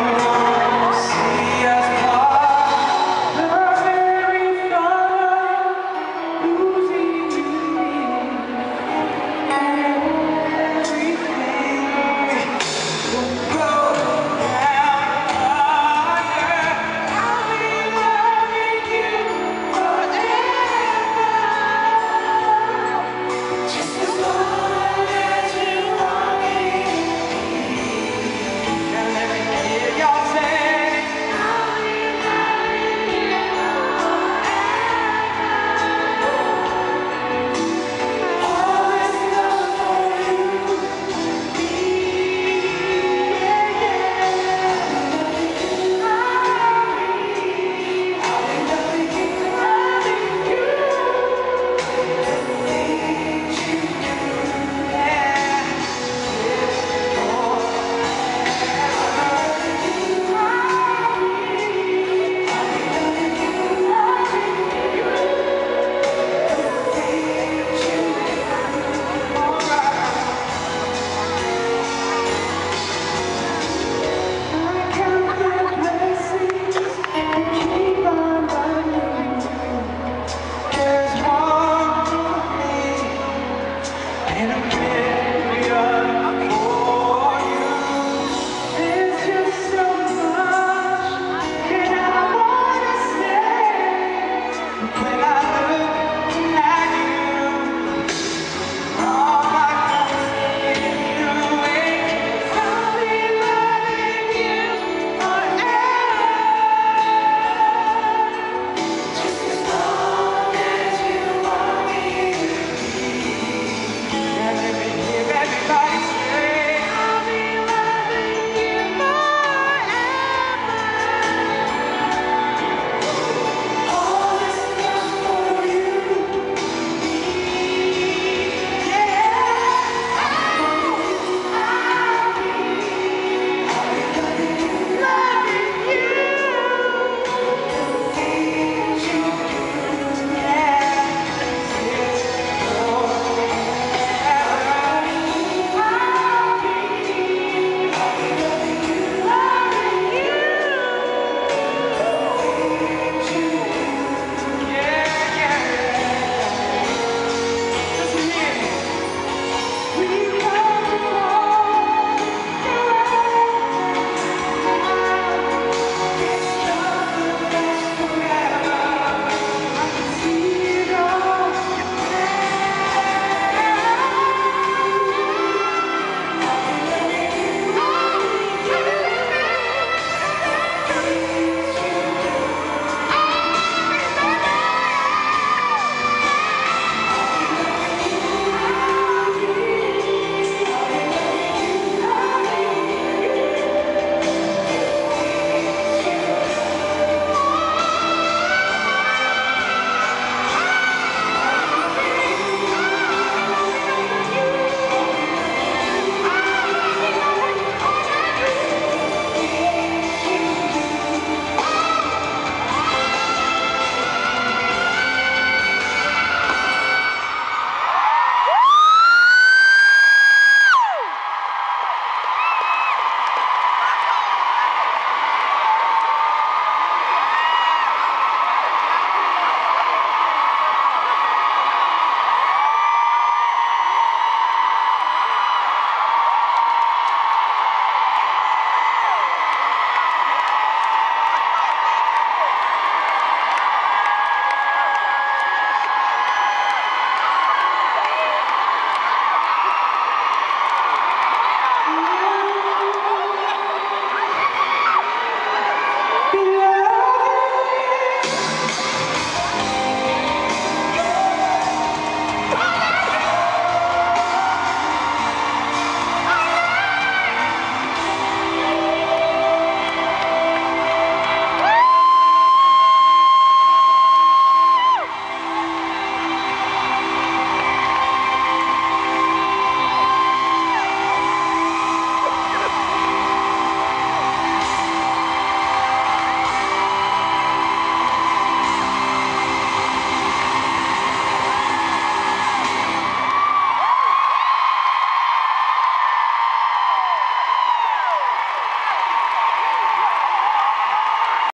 Oh again.